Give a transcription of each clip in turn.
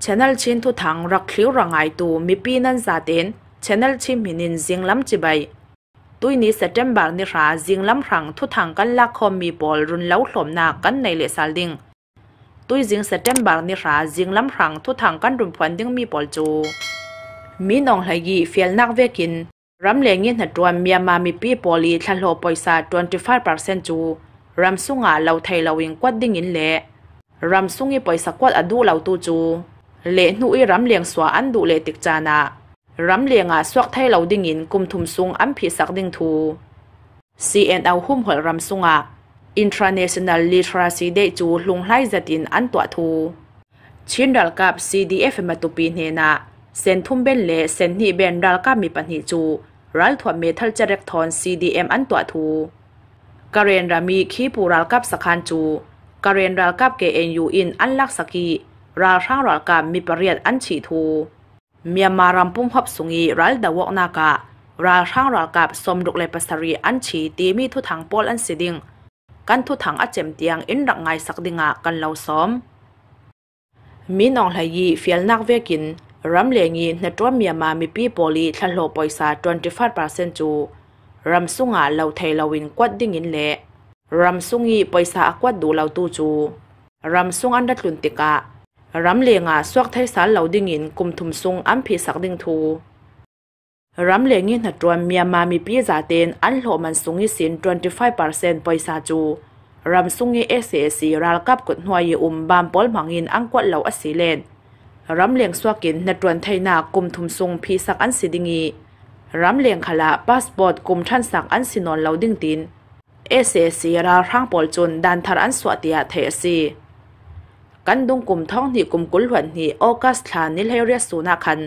channel chin thu thang rak khliu rangai tu mi pi nan za ten channel chi minin jinglam chi bai tui ni september ni ra jinglam rang thu thang kan la khom mi pol run lau hlom na kan nei le sal ding tui jing september ni ra jinglam rang thu thang kan rum phan ding mi pol chu mi nong lai gi fiel nak ve kin ram le ngin na tuam mi ma mi pi poli thlan lo poisa 25% chu ram sunga lau thai lawing kwat ding in le ram sungi poisa kwat adu lau tu chu เลนุยรำเลียงสวาอันดูเลติกจานะรำเลียงอาสวกไทยเหลาดิ่งินกุมทุมซุงอันผิสักดิ่งทู CN เอาหุ้มหัวรำซุงอา International Literacy Day จูลุงไล่จัดินอันตัวทูชินดัลกับ CDF มาตุปีเนนะเซนทุ่มเบนเลเซนนีเบนดัลกับมีปัญหาจูรัลถวเมทัลเจเรกทอน CDM อันตัวทูกเรนรามีขี้ปูรัลกับสกคันจูกเรนรัลกับเกเอ็นยูอินอันลักสกี ราช่างรากามีปรียดอันฉีทูเมียมารำพุ่มพบสุงีรัลดวกนากะราช่างรักาสมดุลเลปัสรีอันฉีตีมีทุทังปอลอันสิดิงกันทุทังอจเจมเตียงอินรักไงสักดิงะกันเหลาซ้อมมีน้องไหยีเฟียลนักเวกินรำมเลียงีในตัวเมียมามีปีโปลีทันโลปอยซาจน25เปอราเซนจูรำสุงาเหลาไทยเลาวินกวดดิ่งินเละรำสุงีปอยซาอควดดูเหลาตูจูรำสุงอันดัดลุนติกะ รำเลียงอะสวกไทยสารเหล่าดิ่งอินกลุ่มทุมซุงอันพีสักดิ่งทูรำเลียงินหัดรวนเมียมามีปีจ่าเตนอันโหมันสุงยี่สิน25เปอร์เซ็นต์ปอยซาจูรำสุงยี่เอสเอสีราลกับกดหัวยีอุ่มบานปอลหมังอินอังกวดเหล่าอสีเลนรำเลียงสวกินนัดรวนไทยนากลุ่มทุมซุงพีสักอันสีดิ่งีรำเลียงขลาพาสปอร์ตกลุ่มท่านสักอันสีนอนเหล่าดิ่งตินเอสเอสีราร่างปอลจนดันทารันสวัติยาเทสี กันดุงกุมท้องนี่กุมกุลหวนนี่ออกัสทานนิลเฮเรียสูนาคัน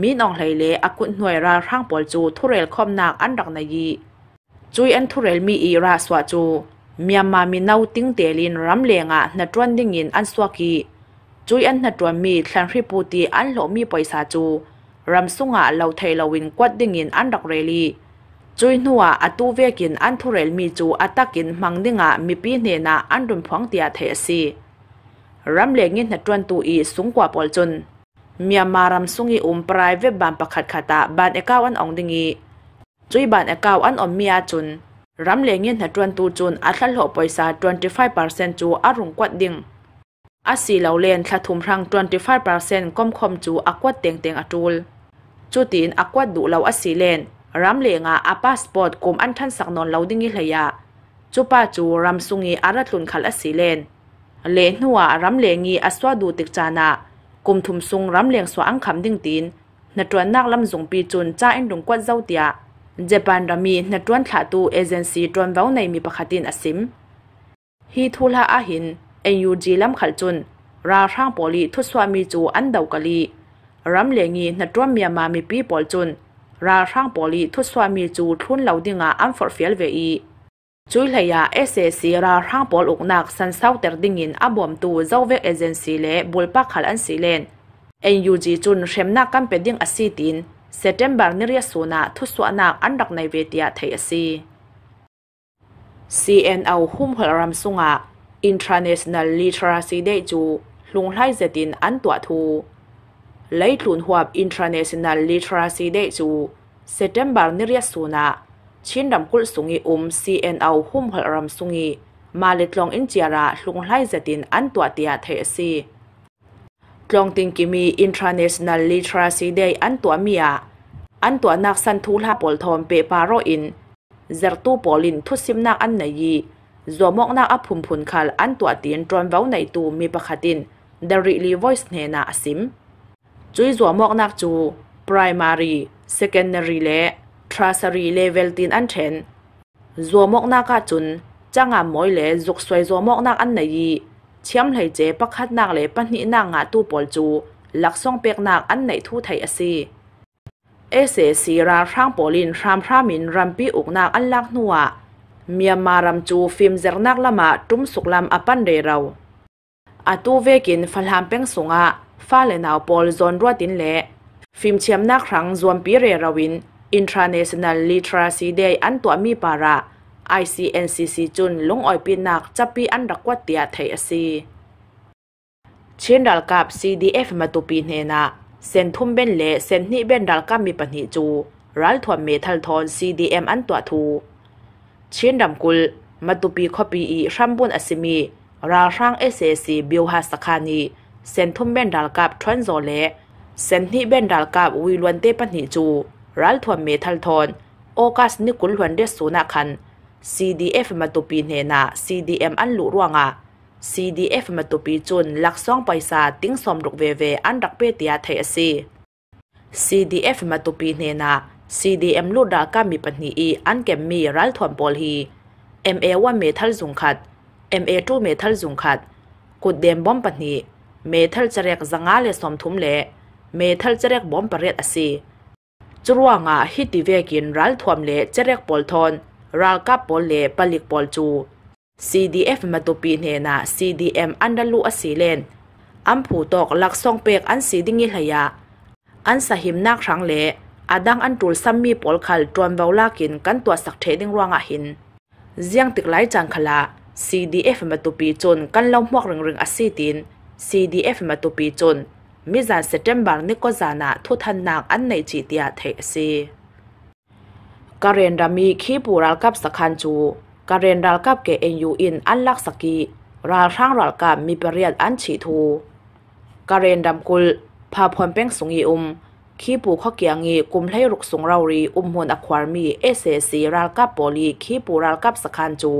มีน้องไหลเลอกุนหน่วยราร่างปอลจูทุเรลคอมนางอันรักนายีจุยอันทุเรลมีอีราสวาจูเมียมามีนาวติ้งเตลินรำเลงอ่ะนัดรวนดิ่งินอันสวากีจุยอันนัดรวนมีทลันริปูตีอันโลมีปอยสาจูรำสุงอ่ะเราไทยเราวินกวดดิ่งินอันรักเรลีจุยนัวอตูเวกินอันทุเรลมีจูอัตักินมังดิ่งอ่ะมีปีเนนาอันรุมพวงเตียเทสี รำเลงเงินจวนตัวอีสูงกว่าปอลจุนเมียมารำสุงอีอุ่มปลายเว็บบานประคัดขาตาบานเอก้าอันอองดิงอีจุยบานเอก้าอันอมเมียจุนรำเลงเงินจวนตัวจุนอัตรานหอปอยซา25เร์เซ็นต์จูอารุงกวดดิ่งอัศีเหลาเลนทะทุมรัง25เปอร์ก้มคมจูอักวัดเตียงเตียงอจูลจูตีนอักวัดดูเหลาอัศีเลนรำเลงอาอาปาสปอร์ตกลมอันทันสักนอนเหลาดิงีเลยะจูป้าจูรำสุงอีอารัตุนขัลอาศีเลน le nuwa ram le ngi aswa du tik chana kum thum sung ram leng swa ang kham ding tin na twan nak lam zong pi chun cha en dong kwat zau tia japan rami na twan thla tu agency twan vau nei mi pakhatin asim hi thula a hin NUG lam khal chun ra rang poli thu swami chu an dau kali ram le ngi na twan mi ma mi pi pol chun ra rang poli thu swami chu thun laudinga am for fiel ve i ช่วยเหลืาเอเซซีราร่างบอลอุกนักสันเซาเตอร์ดิ้งอินอับอมตูเจ้าเวกเอเจนซีเล่บุลปักขัลันสิเลนเอญูจีจุนเชมนักกันเป็นดิ้งอสีตินเซตเทมเบอร์นิเรียสูนาทุสวนักอันดักในเวทีไทยซีซีเอ็นเอาหุ้มหัวรำสุงะ International Literacy Day จูลุงไล่เซตินอันตัวทูไล่ถุนหัว International Literacy Day จูเซตเทมเบอร์นิเรียสูนา ชินดำกุลสุงีอุมซีเอ็หุ่มหลรำสุงีมาลิตลองอินเจียระลุงไล่เจตินอันตัวเตียเทซีลองติงกิมี international literacy day อันตัวเมียอันตัวนักสันทูลาปลทอมเปปาโรอินเจอร์ตูปอลินทุสิมนักอันไหนยีจอมอกนักอภุมพุนคาลอันตัวตีนจอนเว้าในตูมีประคตินเดริลีวอยส์เนนาซิมจุยจอมอกนักจู primary secondary และ ทรัสรีเลเวลตินอันเทนจัวมกนากาจุนจ้างามอยเลจุกสวยจัวมกนักอันไหนยีเชี่ยมไหลเจปักขัดนักเลปันนีนางงาตูปอลจูหลักซ่องเปียกนักอันไหนทูไทยอสีเอเสสีราช่างปอลินรามพระมินรัมปีอุกนักอันลักนัวเมียมารำจูฟิมเจรนักละมาตุ้มสุกลำอปันเรเราอาตูเวกินฟันหามเป้งสงะฟ้าเลนาวปอลจอนรัวตินเละฟิมเชียมนักครั้งจวนปีเรราวิน International Literacy Day อันตัวมีปาระ ICNCC จุนลงอ่อยปีนักจะปีอันรักวัดเตียไทยสีเช่นดัลกับ CDF มาตุปีเนนะเซนทุ่มเบนเละเซนนี่เบนดัลกับมีปัญหาจูรัลถวมเมทัลทอน CDM อันตัวทูเช่นดัมกุลมาตุปีขอปีอีรัมบุนอสิมีราช่างเอเซซีบิวฮาสคานีเซนทุ่มเบนดัลกับทรันโซเลเซนนี่เบนดัลกับวิลวนเตปัญหาจู รัลทวนเมทัลทอนโอกาสนิกุลหวนเดสูนักขัน CDF มาตุปีเนนา CDM อันลุร่วงอะ CDF มาตุปีจุนลักซ่องไปซาติ้งสมรุกเวเวอันรักเปตียไทยซี CDF มาตุปีเนนา CDM ลูดาก้ามีปัญหีอันเก็มมีรัลทวนปอลฮี MA ว่าเมทัลจุงขัด MA ทูเมทัลจุงขัดกุดเดมบอมปัญหีเมทัลจะเรียกจังอาเลสมทุมเลเมทัลจะเรียกบอมปะเรตอซี จรวงอะฮิติเวกินรัลทวมเละเจเรกปอลทอนรัลกับปอลเละปลิกปอลจู CDF มาตุปีเนนะ CDM อันดัลูอาศีเลนอัมผูตกหลักซองเปกอันสีดิ้งิลยะอันสหิมนากครั้งเละอาดังอันตูลซัมมีปอลคัลจวนเบาลากินกันตัวสักเทดิงรวงอะหินเจียงติกไหลจังคละ CDF มาตุปีจนกันเล่าหมวกเริงเริงอาศีติน CDF มาตุปีจน มิจาเซตเทมบาร์นี่ก็จานะทุทันนางอันในจิเตีาเทซีกเรนรามีขี้ปูรัลกับสกคันจูกเรนรัลกับเกเอ็นยูอินอันลักสกีราลช่างรัลกับมีปริยัดอันฉีทูกเรนดำกุลพาพรเป้งสุงีอุมขี้ปูข้อเกียงีกุมให้รุกสุงเรารีอุมหวนอความีเอเซซีรัลกับปอลีขี้ปูรัลกับสกคันจู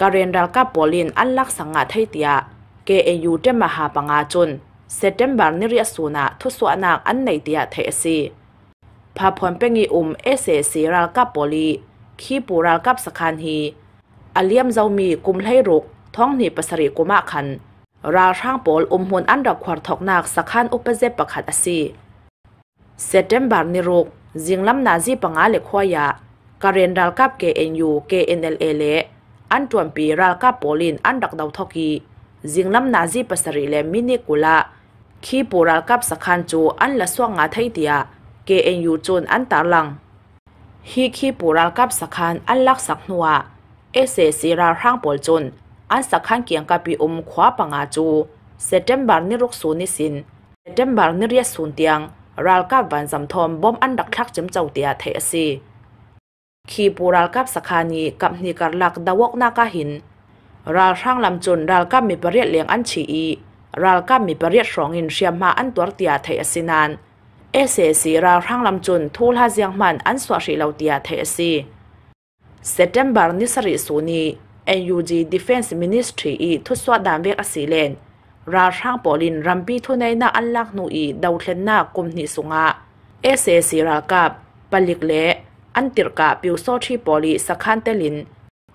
กเรนรัลกับปอลินอันลักสังอาไทียเกเอ็นยูเดมหาปังอาจุน hi khi pural kap sakhan an lak sak nuwa ese sira rang pol chun an sakhan kiang ka pi um khwa panga chu september ni ruk su ni sin september ni ria sun tiang ral kap ban zam thom bom an dak thak ขี้ปูรัลกับสักคันจูอันละสว่างอาทิตย์เกเอ็นยูจูนอันตาลังฮีขี้ปูรัลกับสักคันอันลักสักนัวเอเซซีราร่างปอลจูนอันสักคันเกียงกับปีอมขวาปังอาจูเซเดมบาร์นิรุกสูนิสินเซเดมบาร์นิเรียสูนเตียงรัลกับวันสำทอมบอมอันดักทักจิมเจ้าเตียเทสีขีปูรัลกับสักานีกับนิการลักดาวกนากาหินรัร่างลำจุนรัลกับมีประเรียเลียงอันฉีอี ral ka mi pariat rong in siam ma an tuar tia thai asinan. SSC ra rang lam chun thul ha jiang man an swa shi lo tia thai si September ni sari su ni NUG Defense Ministry i thu swa dam bek asilen ra rang polin rampi thu nei na an lak nu i dau thlen na kum ni sunga SSC ra kap palik le an tir ka piu so thi poli sakhan telin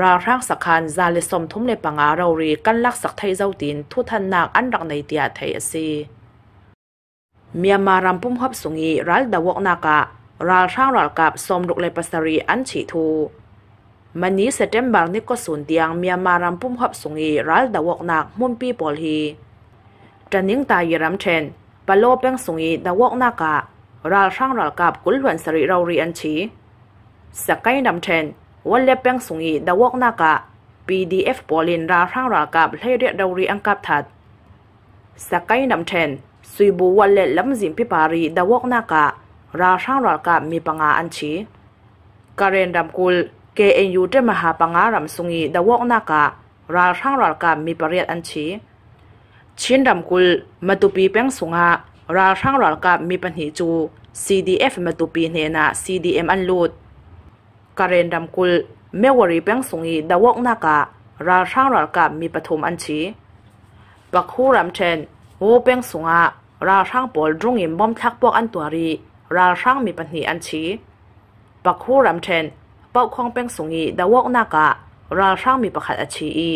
ราร่างสักขันซาลิสมทุ่มในปังอาเรารีกันลักสักไทยเจ้าตินทุทันนางอันรักในเตียไทยสีเมียมารัมพุ่มฮับสุงีรัลดาวกนากะราร่างรัลกับสมรุกเลปัสรีอันฉีทูมันนี้เซตเทมบางนี่ก็สูญเดียงเมียมารัมพุ่มฮับสุงีรัลดาวกนักมุ่นปีปอลฮีจันนิงตายยรำเชนปะโลเป้งสุงีดาวกนากะราร่างรัลกับกุลหวนสรีเรารีอันฉีสกายดำเชน วันเล็บยังสุงอีดาวกนากะ PDF ปอลินราร่างรากับเฮเรียดาวรีอังกับถัดสกายนำเทนสุยบูวันเล็บล้ำจิมพิปารีดาวกนากะ ราร่างรากับมีปังอาอันชีการเรนดำกุลเกเอ็นยูเดมหาปังอารำสุงอีดาวกนากะ ราร่างรากับมีปริยัตอันชีชินดำกุลมาตุปีเป้งสุงาราร่างรากับมีปัญหาจู CDF มาตุปีเนนา CDM อันลูด กเรนดำกุลเมวอรีเปียงสงีดาวกนากะราช่างรักมีปฐมอันชีปักคูรำเชนวูเปียงสงะราช่างปอลรุ่งอิมบอมทักปวกอันตัวรีราช่างมีปัญหาอันชีปักคูรำเชนเป้าคองเปียงสงีดาวกนากะราช่างมีประคัดอันชีอี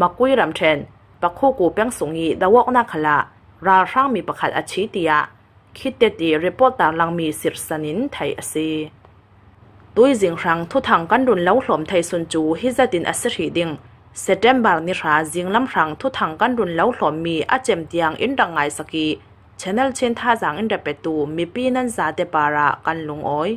มากุยรำเชนปักคู่กูเปียงสงีดาวกนาคละราช่างมีประคัดอันชีเตียคิดเตตีรีพอร์ตต่างลังมีสิรสนินไทยอสี ตุยจิงครังทุทังกันรุนเล้าหลอมไทยสุนจูฮิจตินอัสรีดิงเซตเดมบาร์นิราจิงลำครังทุทังกันรุนเล้าหลอมมีอาเจมเตียงอินดังไงสกีชแนลเชนท่าจางอินเดเปตูมีปีนันซาเตปาระกันลงอ้อย